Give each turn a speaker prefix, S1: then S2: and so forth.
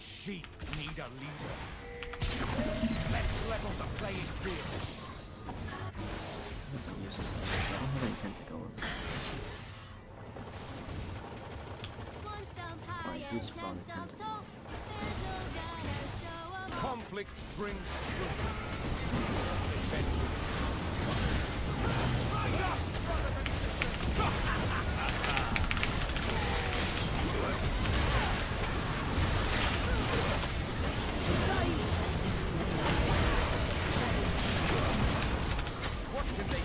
S1: sheep need a leader. Let's level the playing field.
S2: That's useless. I don't have any tentacles.
S3: And
S2: did spawn
S3: ten
S2: a
S3: stumps
S2: tentacle.
S3: tall. There's no gonna show 'em all.
S1: Conflict brings truth. Can they